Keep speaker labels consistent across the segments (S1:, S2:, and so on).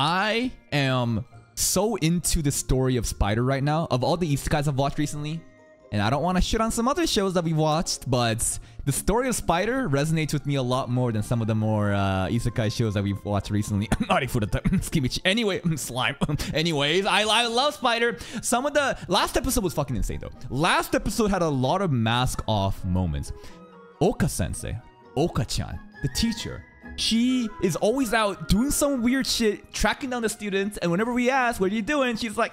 S1: I am so into the story of Spider right now, of all the isekais I've watched recently. And I don't want to shit on some other shows that we've watched, but the story of Spider resonates with me a lot more than some of the more uh, isekai shows that we've watched recently. anyway, slime. Anyways, I, I love Spider. Some of the last episode was fucking insane though. Last episode had a lot of mask off moments. Oka sensei, Oka-chan, the teacher, she is always out doing some weird shit, tracking down the students, and whenever we ask, what are you doing? She's like,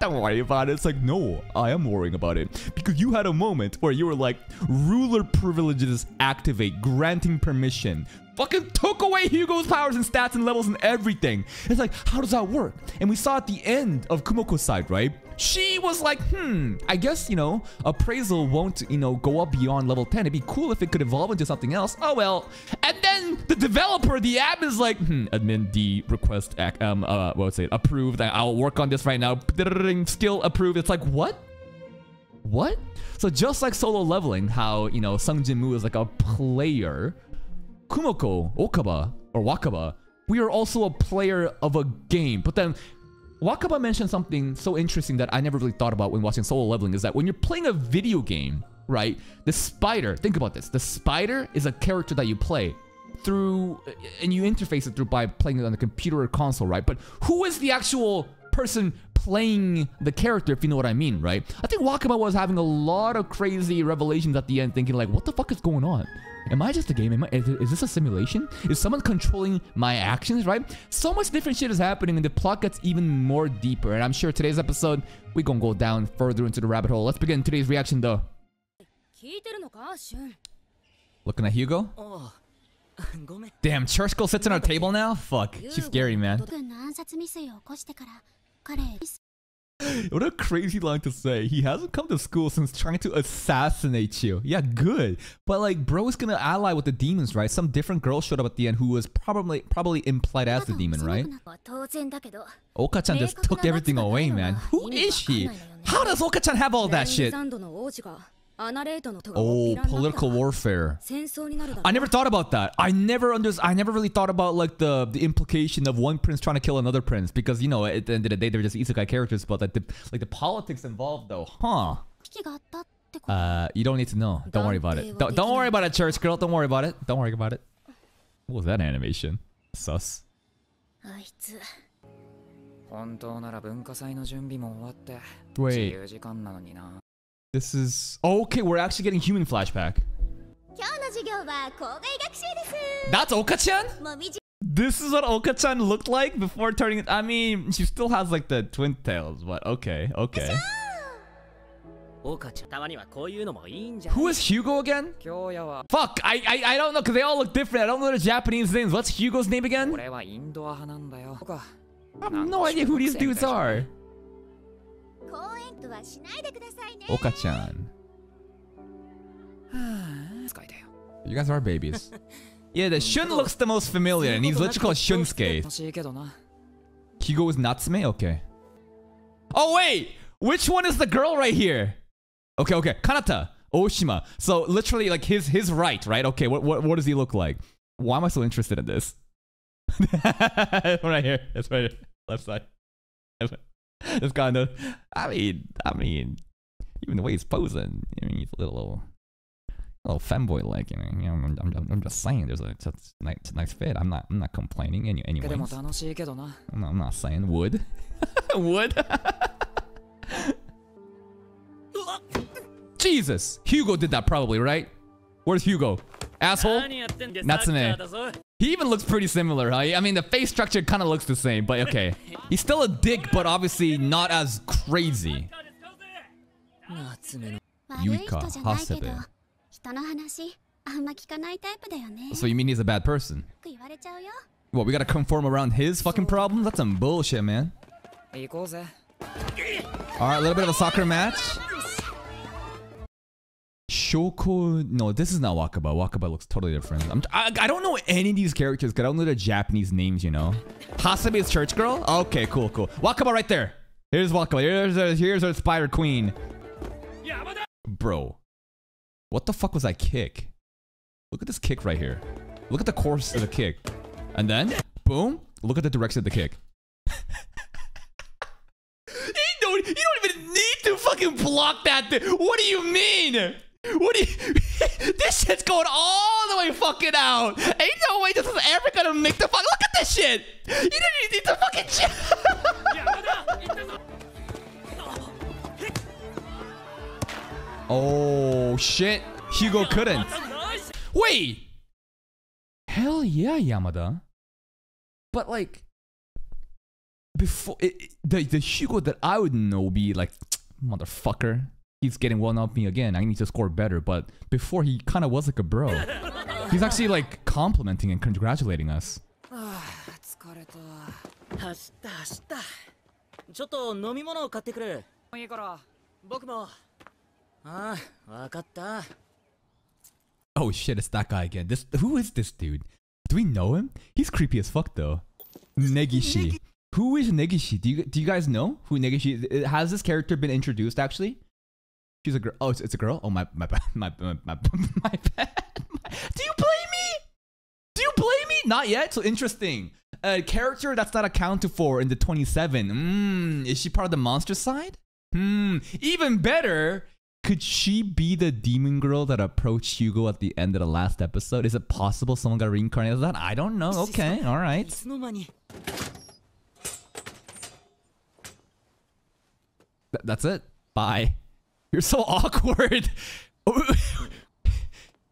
S1: don't worry about it. It's like, no, I am worrying about it. Because you had a moment where you were like, ruler privileges activate, granting permission. Fucking took away Hugo's powers and stats and levels and everything. It's like, how does that work? And we saw at the end of Kumoko's side, right? She was like, hmm, I guess, you know, appraisal won't, you know, go up beyond level 10. It'd be cool if it could evolve into something else. Oh, well. And then the developer, the app is like, hmm, admin D request, um, uh, what's it, approved. I'll work on this right now. Skill approved. It's like, what? What? So just like solo leveling, how, you know, Sung Jin Woo is like a player, Kumoko, Okaba, or Wakaba, we are also a player of a game. But then Wakaba mentioned something so interesting that I never really thought about when watching solo leveling is that when you're playing a video game, right? The spider, think about this. The spider is a character that you play through and you interface it through by playing it on the computer or console, right? But who is the actual person playing the character, if you know what I mean, right? I think Wakaba was having a lot of crazy revelations at the end, thinking like, what the fuck is going on? Am I just a game? Am I, is, is, this a simulation? Is someone controlling my actions, right? So much different shit is happening and the plot gets even more deeper. And I'm sure today's episode, we're gonna go down further into the rabbit hole. Let's begin today's reaction though. Looking at Hugo? Damn, Church Girl sits on our table now? Fuck, she's scary, man. what a crazy line to say. He hasn't come to school since trying to assassinate you. Yeah, good. But like, bro is gonna ally with the demons, right? Some different girl showed up at the end who was probably probably implied as the demon, right? Oka-chan just took everything away, man. Who is she? How does Oka-chan have all that shit? Oh, political warfare. I never thought about that. I never under I never really thought about like the the implication of one prince trying to kill another prince because you know at the end of the day they're just isekai characters, but like the like the politics involved though, huh? Uh, you don't need to know. Don't worry about it. Don't, don't worry about it, church girl. Don't worry about it. Don't worry about it. What was that animation? Sus. Wait. This is... Oh, okay, we're actually getting human flashback. That's Oka-chan? This is what Oka-chan looked like before turning. I mean, she still has like the twin tails, but okay, okay. Who is Hugo again? Fuck, I, I I don't know because they all look different. I don't know the Japanese names. What's Hugo's name again? I have no idea who these dudes are. Oka-chan. you guys are babies. yeah, the Shun looks the most familiar, and he's literally called Shunsuke. Hugo is Natsume? Okay. Oh, wait! Which one is the girl right here? Okay, okay. Kanata. Oshima. So literally like his his right, right? Okay, what what, what does he look like? Why am I so interested in this? right here. That's right here. Left side. It's kind of, I mean, I mean, even the way he's posing, I mean, he's a little, a little femboy like, you know. I'm, I'm, I'm, just saying, there's a, a nice, nice fit. I'm not, I'm not complaining. Any, anyways, I'm not, I'm not saying would, would. Jesus, Hugo did that probably, right? Where's Hugo? Asshole? Natsume. He even looks pretty similar, huh? I mean, the face structure kind of looks the same, but okay. He's still a dick, but obviously not as crazy. Yuika Hasebe. So you mean he's a bad person? What, we gotta conform around his fucking problems? That's some bullshit, man. Alright, a little bit of a soccer match. Shoko, no, this is not Wakaba. Wakaba looks totally different. I'm, I, I don't know any of these characters because I don't know the Japanese names, you know. Hasebe is church girl? Okay, cool, cool. Wakaba right there. Here's Wakaba. Here's our, here's our spider queen. Bro. What the fuck was that kick? Look at this kick right here. Look at the course of the kick. And then, boom, look at the direction of the kick. you, don't, you don't even need to fucking block that. What do you mean? What do you... this shit's going all the way fucking out. Ain't no way this is ever gonna make the fuck... Look at this shit. You didn't even need to fucking... oh, shit. Hugo couldn't. Wait. Hell yeah, Yamada. But like... Before... It, the, the Hugo that I would know be like... Motherfucker he's getting one up me again. I need to score better. But before he kind of was like a bro. He's actually like complimenting and congratulating us.
S2: 疲れた走った走ったちょっと飲み物を買ってくるいいから僕もああわかった
S1: Oh shit, it's that guy again. This who is this dude? Do we know him? He's creepy as fuck though. Negishi. Who is Negishi? Do you do you guys know who Negishi is? Has this character been introduced actually? She's a girl. Oh, it's, it's a girl. Oh my my my my my, my bad. Do you play me? Do you play me? Not yet. So interesting. A character that's not accounted for in the 27. Hmm. Is she part of the monster side? Hmm. Even better. Could she be the demon girl that approached Hugo at the end of the last episode? Is it possible someone got reincarnated that? I don't know. Okay. All right. That's it. Bye. You're so awkward.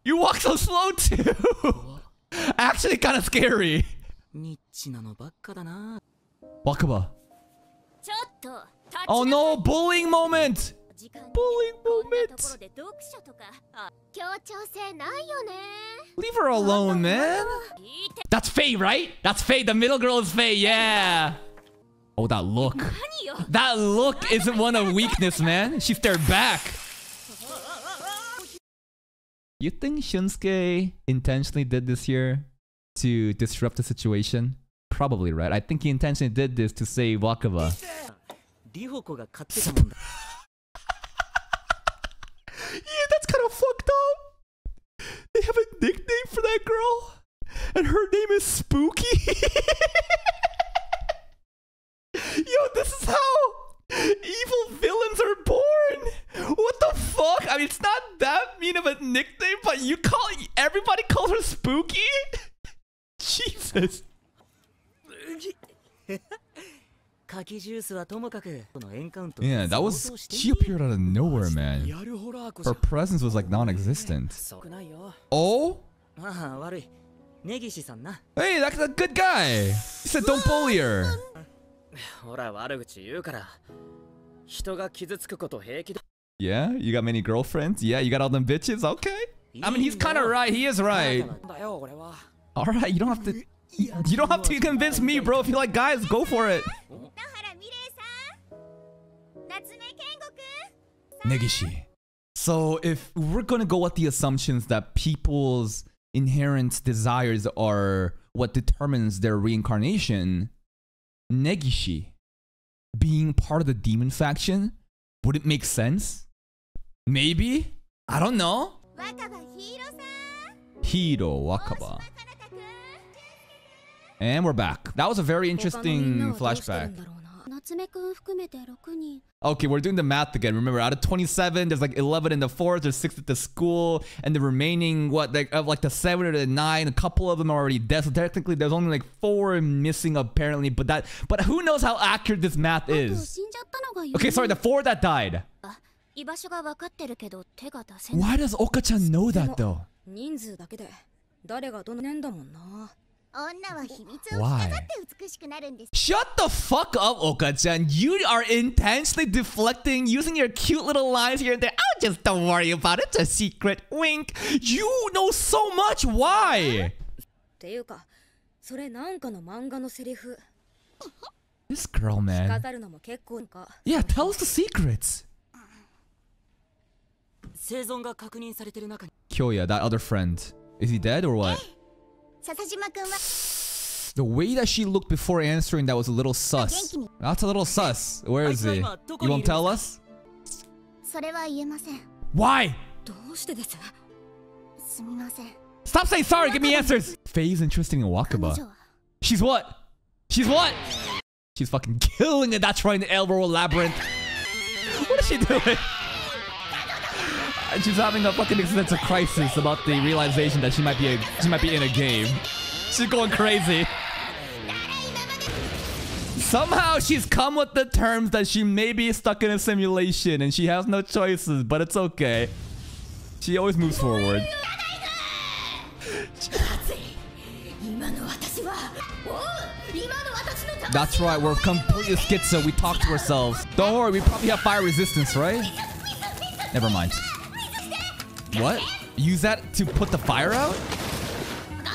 S1: you walk so slow too. Actually, kind of scary. Wakaba. Oh no, bullying moment. Bullying moment. Leave her alone, man. That's Faye, right? That's Faye. The middle girl is Faye. Yeah. Oh, that look. That look isn't one of weakness, man. She stared back. You think Shunsuke intentionally did this here to disrupt the situation? Probably, right? I think he intentionally did this to save Wakaba. yeah, that's kind of fucked up. They have a nickname for that girl, and her name is Spooky. it's not that mean of a nickname, but you call everybody calls her Spooky. Jesus.
S2: 柿ジュースはともかくこのエンカウント
S1: Yeah, that was
S2: 想像して
S1: she appeared out of nowhere, man.
S2: リアルホラーこ
S1: Her
S2: そ
S1: presence was like non-existent.
S2: そうないよ
S1: Oh.
S2: ああ悪い根岸さんな
S1: Hey, that's a good guy. He said don't bully her.
S2: ほら悪口言うから人が傷つくこと平気だ
S1: yeah, you got many girlfriends? Yeah, you got all them bitches? Okay. I mean, he's kind of right. He is right. All right, you don't have to... You don't have to convince me, bro. If you like guys, go for it. Negishi. So if we're going to go with the assumptions that people's inherent desires are what determines their reincarnation, Negishi being part of the demon faction, would it make sense? Maybe? I don't know.
S3: Hiiro
S1: Wakaba. And we're back. That was a very interesting flashback. Okay, we're doing the math again. Remember, out of 27, there's like 11 in the fourth, there's six at the school, and the remaining, what, like, of like the seven or the nine, a couple of them are already dead. So technically, there's only like four missing apparently, but that, but who knows how accurate this math is? Okay, sorry, the four that died.
S4: 居場所が分かってるけど手が出せない
S1: Why does Oka-chan know that though?
S4: 人数だけで誰がどの年だもんな
S3: 女は秘密を着飾って美しくなるんです
S1: Shut the fuck up, Oka-chan. You are intentionally deflecting, using your cute little lines here and there. Oh, just don't worry about it. It's a secret. Wink. You know so much. Why?
S4: っていうかそれなんかの漫画のセリフ
S1: This girl, man.
S4: 飾るのも結構か
S1: Yeah, tell us the secrets. Kyoya, that other friend. Is he dead or what? The way that she looked before answering that was a little sus. That's a little sus. Where is he? You won't tell us? Why? Stop saying sorry, give me answers! Faye's interesting in Wakaba. She's what? She's what? She's fucking killing it. That's right in the Elroe Labyrinth. What is she doing? she's having a fucking existential crisis about the realization that she might be a, she might be in a game. She's going crazy. Somehow she's come with the terms that she may be stuck in a simulation and she has no choices, but it's okay. She always moves forward. That's right, we're completely schizo. We talk to ourselves. Don't worry, we probably have fire resistance, right? Never mind. What? Use that to put the fire out?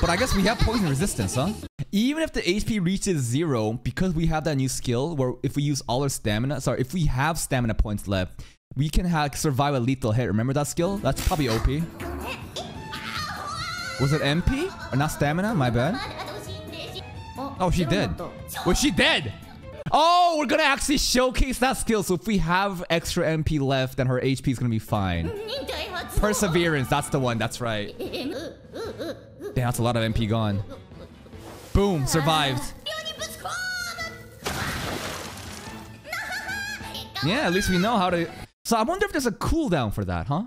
S1: But I guess we have poison resistance, huh? Even if the HP reaches zero, because we have that new skill where if we use all our stamina, sorry, if we have stamina points left, we can have survive a lethal hit. Remember that skill? That's probably OP. Was it MP? Or not stamina? My bad. Oh, oh she did. Was she dead? Oh, we're gonna actually showcase that skill. So if we have extra MP left, then her HP is gonna be fine. Perseverance, that's the one. That's right. Damn, that's a lot of MP gone. Boom, survived. Yeah, at least we know how to... So I wonder if there's a cooldown for that, huh?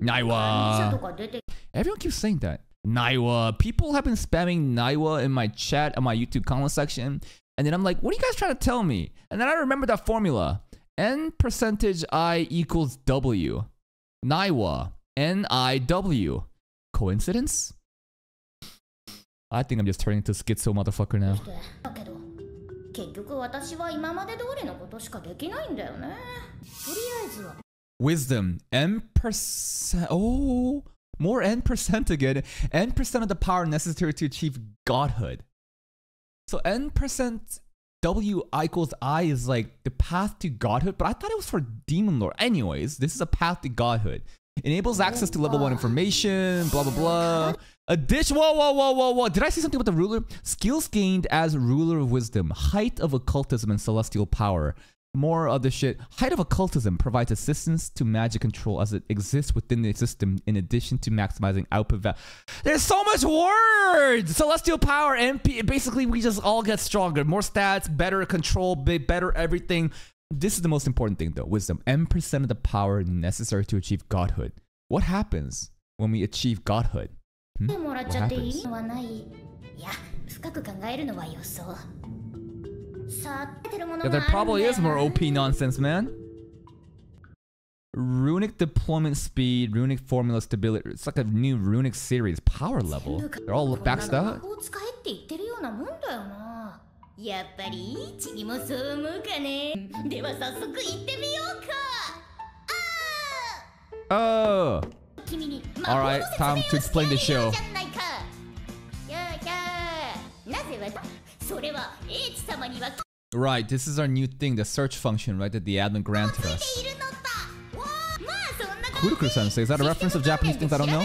S1: Naiwa. Everyone keeps saying that. Naiwa. People have been spamming Naiwa in my chat on my YouTube comment section. And then I'm like, what are you guys trying to tell me? And then I remember that formula. N percentage I equals W. Naiwa. N-I-W. Coincidence? I think I'm just turning into schizo motherfucker now.
S3: だけど結局私は今まで通りのことしかできないんだよねとりあえずは
S1: Wisdom. N percent. Oh, more N percent again. N percent of the power necessary to achieve godhood. So N percent W equals I is like the path to godhood, but I thought it was for demon lord. Anyways, this is a path to godhood. Enables oh access to level one information. Blah blah blah. Addition. Whoa whoa whoa whoa whoa. Did I see something with the ruler? Skills gained as ruler of wisdom. Height of occultism and celestial power more of other shit. Height of Occultism provides assistance to magic control as it exists within the system in addition to maximizing output value. There's so much words! Celestial power, MP, basically we just all get stronger. More stats, better control, better everything. This is the most important thing though, wisdom. M percent of the power necessary to achieve godhood. What happens when we achieve godhood? Hmm?
S3: もら
S1: Yeah,
S3: が
S1: there
S3: あるんだ
S1: probably
S3: よ
S1: is more
S3: な
S1: OP nonsense, man. Runic deployment speed, runic formula stability. It's like a new runic series power level. They're all maxed
S3: こんなの魔
S1: out.
S3: 法使えって言ってるようなもんだよなやっぱりチギもそう思うかねでは早速行ってみようか
S1: Oh,
S3: 君に
S1: Alright, time to explain the show. Right, this is our new thing, the search function, right, that the admin granted us. Kurukuru-san is that a reference of Japanese things I don't know?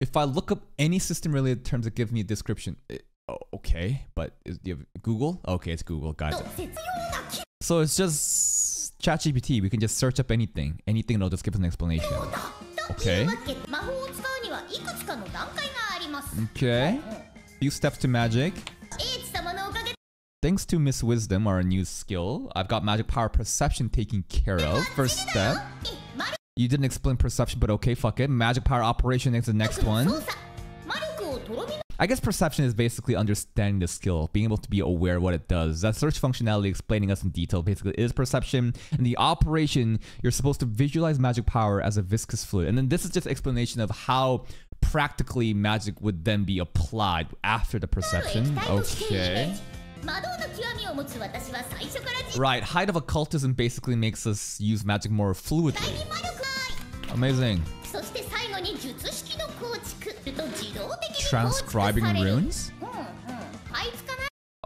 S1: If I look up any system-related terms that give me a description, it, oh, okay, but is, you have Google? Okay, it's Google,
S3: guys.
S1: So it's just ChatGPT. We can just search up anything. Anything, it'll just give us an explanation. Okay. Okay. Few steps to magic. Thanks to Miss Wisdom, our new skill, I've got magic power perception taken care of. First step. You didn't explain perception, but okay, fuck it. Magic power operation is the next one. I guess perception is basically understanding the skill, being able to be aware what it does. That search functionality explaining us in detail basically is perception. And the operation, you're supposed to visualize magic power as a viscous fluid. And then this is just explanation of how practically magic would then be applied after the perception. Okay. Right, Height of Occultism basically makes us use magic more fluidly. Amazing. Transcribing runes?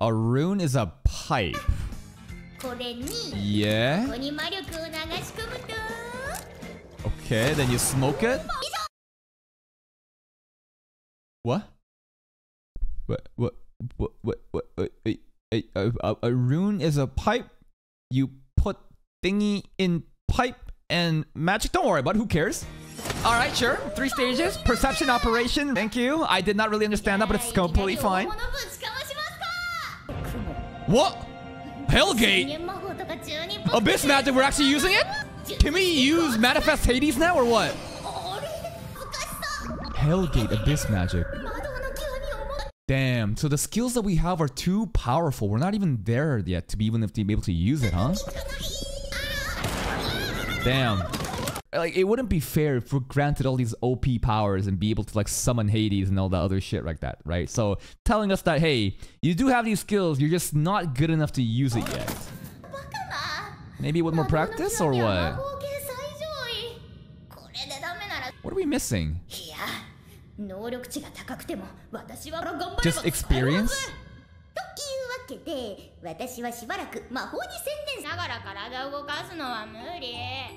S1: A rune is a pipe. Yeah. Okay, then you smoke it. What? What? What? what, what, what, a, a, a, a rune is a pipe. You put thingy in pipe and magic. Don't worry about it. Who cares? All right, sure. Three stages. Perception operation. Thank you. I did not really understand that, but it's completely fine. What? Hellgate? Abyss magic, we're actually using it? Can we use Manifest Hades now or what? Hellgate Abyss magic. Damn, so the skills that we have are too powerful. We're not even there yet to be even if to be able to use it, huh? Damn. Like, it wouldn't be fair if we're granted all these OP powers and be able to, like, summon Hades and all that other shit like that, right? So, telling us that, hey, you do have these skills, you're just not good enough to use it yet. Maybe with more practice, or what? What are we missing?
S3: や能力値が高くても私は頑張れば
S1: Just
S3: 使える
S1: experience?
S3: はずというわけで私はしばらく魔法に専念しながら体を動かすのは無理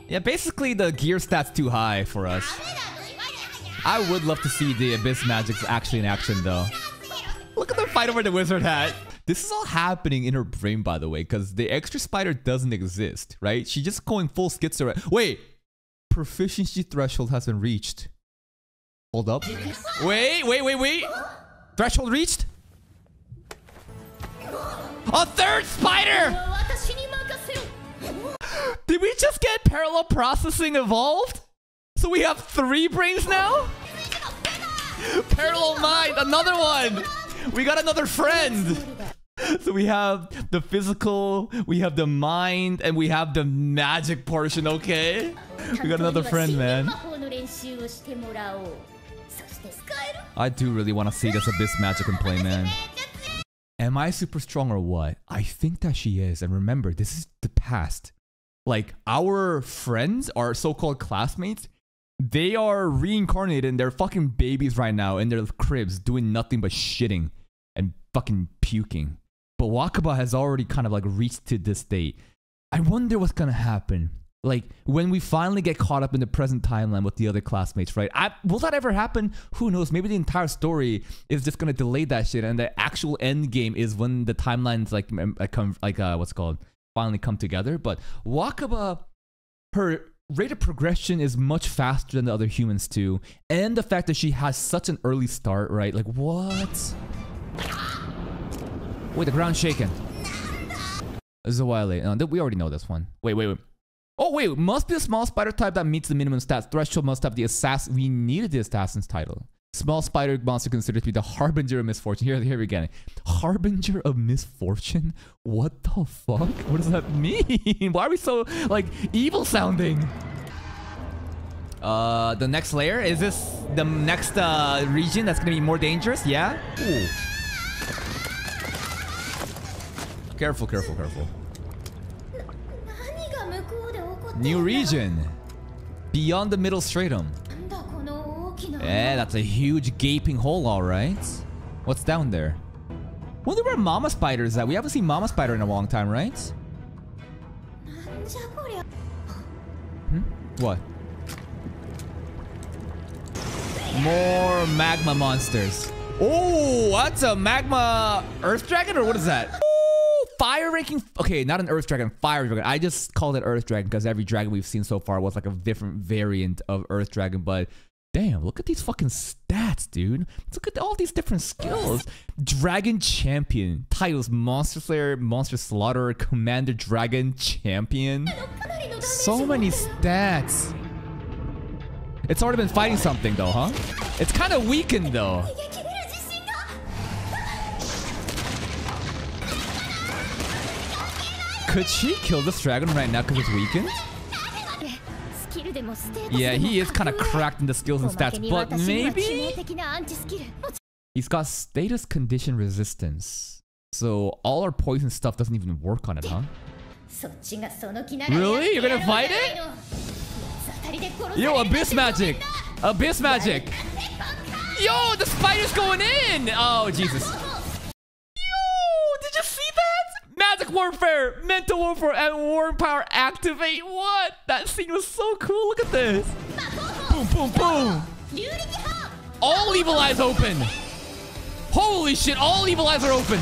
S1: Yeah, basically the gear stats too high for us.
S3: ダメだと言われ
S1: I would love to see the Abyss Magics actually in action though. Look at the fight over the wizard hat. This is all happening in her brain, by the way, because the extra spider doesn't exist, right? She's just going full schizo. Wait, proficiency threshold has been reached. Hold up. Wait, wait, wait, wait. Threshold reached. A third spider! Did we just get parallel processing evolved? So we have three brains now? Parallel mind, another one! We got another friend! So we have the physical, we have the mind, and we have the magic portion, okay? We got another friend, man. I do really want to see this Abyss magic in play, man. Am I super strong or what? I think that she is. And remember, this is the past. Like, our friends, our so called classmates, they are reincarnated and they're fucking babies right now in their cribs doing nothing but shitting and fucking puking. But Wakaba has already kind of like reached to this state. I wonder what's gonna happen. Like when we finally get caught up in the present timeline with the other classmates, right? I, will that ever happen? Who knows? Maybe the entire story is just gonna delay that shit, and the actual end game is when the timelines like come like uh what's called finally come together. But Wakaba, her rate of progression is much faster than the other humans too, and the fact that she has such an early start, right? Like what? Wait, the ground's shaking. This is a while late. No, we already know this one. Wait, wait, wait. Oh, wait. Must be a small spider type that meets the minimum stats threshold. Must have the assassin. We needed the assassin's title. Small spider monster considered to be the harbinger of misfortune. Here, here we go. Harbinger of misfortune? What the fuck? What does that mean? Why are we so like evil sounding? Uh, the next layer is this the next uh region that's gonna be more dangerous? Yeah. Ooh. Careful, careful, careful. New region. Beyond the middle stratum. Yeah, that's a huge gaping hole, all right. What's down there? Wonder where Mama Spider is at. We haven't seen Mama Spider in a long time, right?
S3: Hmm?
S1: What? More magma monsters. Oh, that's a magma earth dragon or what is that? fire ranking. Okay, not an earth dragon, fire dragon. I just called it earth dragon because every dragon we've seen so far was like a different variant of earth dragon. But damn, look at these fucking stats, dude. Let's look at all these different skills. Dragon champion titles: Monster Slayer, Monster Slaughterer, Commander Dragon Champion. So many stats. It's already been fighting something though, huh? It's kind of weakened though. Could she kill this dragon right now because it's weakened? Yeah, he is kind of cracked in the skills and stats, but maybe... He's got status condition resistance. So all our poison stuff doesn't even work on it, huh? Really? You're gonna fight it? Yo, Abyss Magic! Abyss Magic! Yo, the spider's going in! Oh, Jesus. warfare, mental warfare, and war power activate. What? That scene was so cool. Look at this. Boom, boom, boom. All evil eyes open. Holy shit, all evil eyes are open.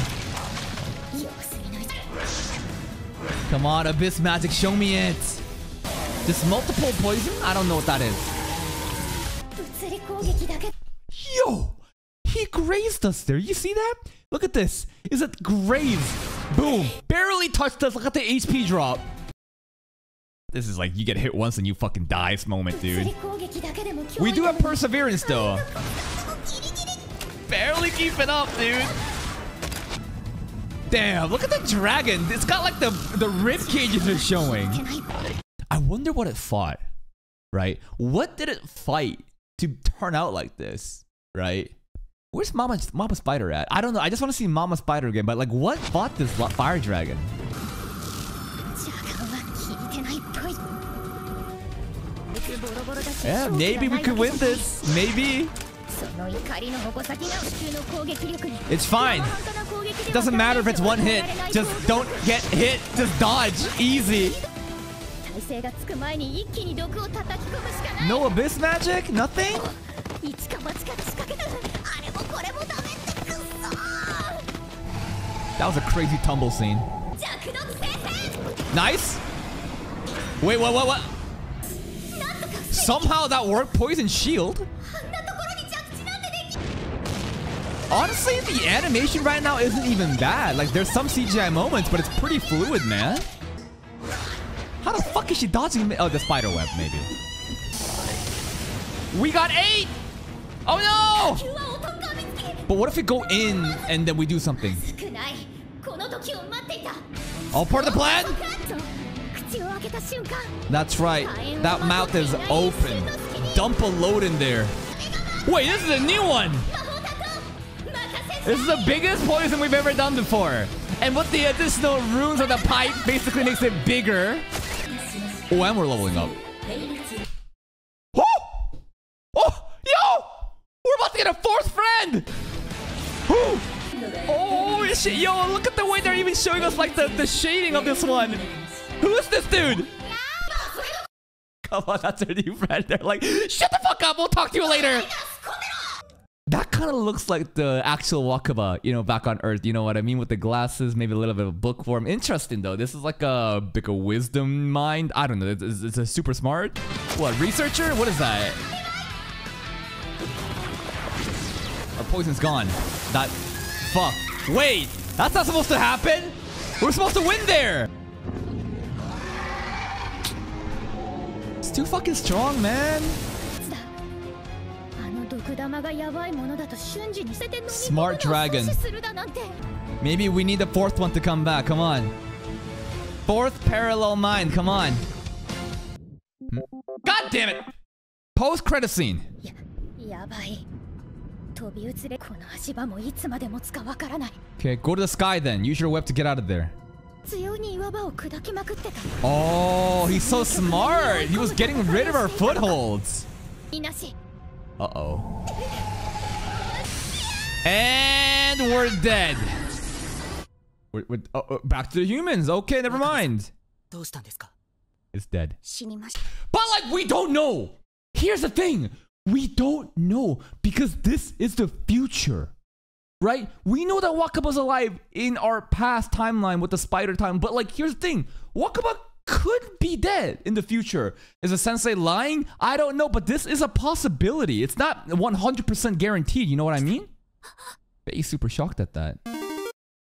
S1: Come on, Abyss Magic, show me it. This multiple poison? I don't know what that is. Yo! He grazed us there. You see that? Look at this. Is it grazed? Boom. Barely touched us. Look at the HP drop. This is like you get hit once and you fucking die moment, dude. We do have perseverance though. Barely keep it up, dude. Damn, look at the dragon. It's got like the, the rib cages are showing. I wonder what it fought, right? What did it fight to turn out like this, right? Where's Mama, Mama Spider at? I don't know. I just want to see Mama Spider again. But like, what fought this fire dragon? Yeah, maybe we could win this. Maybe. It's fine. It doesn't matter if it's one hit. Just don't get hit. Just dodge. Easy. No abyss magic? Nothing? That was a crazy tumble scene. Nice. Wait, what, what, what? Somehow that worked. Poison shield. Honestly, the animation right now isn't even bad. Like, there's some CGI moments, but it's pretty fluid, man. How the fuck is she dodging? Oh, the spider web, maybe. We got eight! Oh, no! But what if we go in and then we do something? All part of the plan? That's right. That mouth is open. Dump a load in there. Wait, this is a new one. This is the biggest poison we've ever done before. And what the additional runes on the pipe basically makes it bigger. Oh, and we're leveling up. Yo, look at the way they're even showing us, like, the, the shading of this one. Who is this dude? Come on, that's our new friend. They're like, shut the fuck up. We'll talk to you later. That kind of looks like the actual Wakaba, you know, back on Earth. You know what I mean? With the glasses, maybe a little bit of book form. Interesting, though. This is like a big a wisdom mind. I don't know. It's, it's a super smart. What, researcher? What is that? Our poison's gone. That... Fuck. Wait, that's not supposed to happen. We're supposed to win there. It's too fucking strong, man. Smart dragon. Maybe we need the fourth one to come back. Come on. Fourth parallel mind. Come on. God damn it. Post credit scene. Okay, go to the sky then. Use your web to get out of there. Oh, he's so smart. He was getting rid of our footholds. Uh-oh. And we're dead. We're, we're oh, oh, back to the humans. Okay, never mind. It's dead. But like, we don't know. Here's the thing. We don't know because this is the future. Right? We know that Wakaba's alive in our past timeline with the spider time, but like here's the thing. Wakaba could be dead in the future. Is the sensei lying? I don't know, but this is a possibility. It's not 100% guaranteed, you know what I mean? Bet you super shocked at that.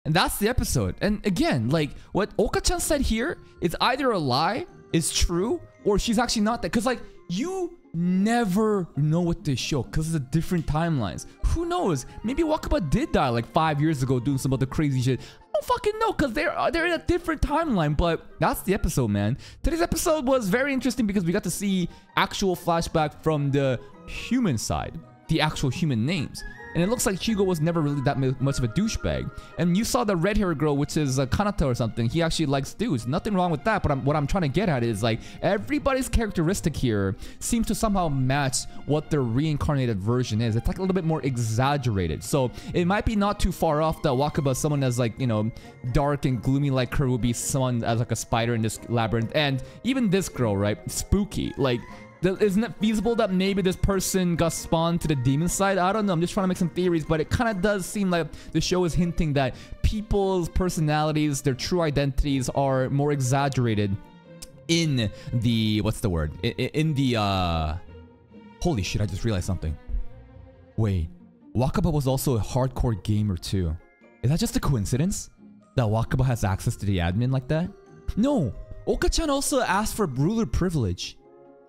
S1: And that's the episode. And again, like what Oka-chan said here is either a lie, is true, or she's actually not that. Cause like you never know what this show because it's a different timelines. Who knows? Maybe Wakaba did die like five years ago doing some other crazy shit. I don't fucking know because they're uh, they're in a different timeline. But that's the episode, man. Today's episode was very interesting because we got to see actual flashback from the human side, the actual human names. And it looks like Hugo was never really that much of a douchebag. And you saw the red-haired girl, which is uh, Kanata or something. He actually likes dudes. Nothing wrong with that. But I'm, what I'm trying to get at is like everybody's characteristic here seems to somehow match what their reincarnated version is. It's like a little bit more exaggerated. So it might be not too far off that Wakaba, someone as like, you know, dark and gloomy like her would be someone as like a spider in this labyrinth. And even this girl, right? Spooky. Like, isn't it feasible that maybe this person got spawned to the demon side? I don't know. I'm just trying to make some theories, but it kind of does seem like the show is hinting that people's personalities, their true identities, are more exaggerated in the what's the word? In, in the uh, holy shit! I just realized something. Wait, Wakaba was also a hardcore gamer too. Is that just a coincidence? that Wakaba has access to the admin like that? No, Oka-chan also asked for ruler privilege.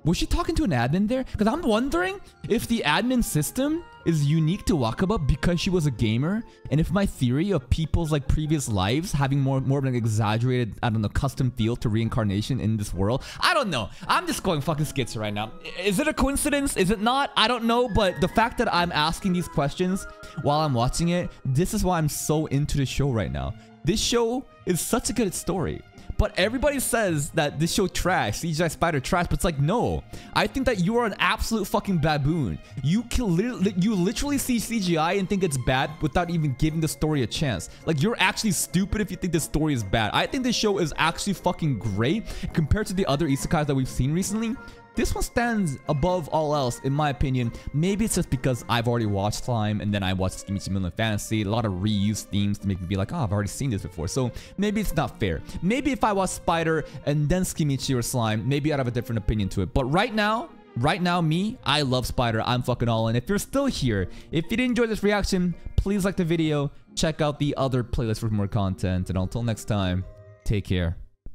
S1: Was she talking to an admin there? Because I'm wondering if the admin system is unique to Wakaba because she was a gamer, and if my theory of people's like previous lives having more more of an exaggerated, I don't know, custom feel to reincarnation in this world. I don't know. I'm just going fucking skits right now. Is it a coincidence? Is it not? I don't know, but the fact that I'm asking these questions while I'm watching it, this is why I'm so into the show right now. This show is such a good story. But everybody says that this show trash, CGI Spider trash, but it's like, no. I think that you are an absolute fucking baboon. You can you literally see CGI and think it's bad without even giving the story a chance. Like, you're actually stupid if you think the story is bad. I think this show is actually fucking great compared to the other isekais that we've seen recently. This one stands above all else, in my opinion. Maybe it's just because I've already watched Slime and then I watched Tsukimichi Moonlight Fantasy. A lot of reused themes to make me be like, oh, I've already seen this before. So maybe it's not fair. Maybe if I watched Spider and then Tsukimichi or Slime, maybe I'd have a different opinion to it. But right now, right now, me, I love Spider. I'm fucking all in. If you're still here, if you did enjoy this reaction, please like the video. Check out the other playlist for more content. And until next time, take care.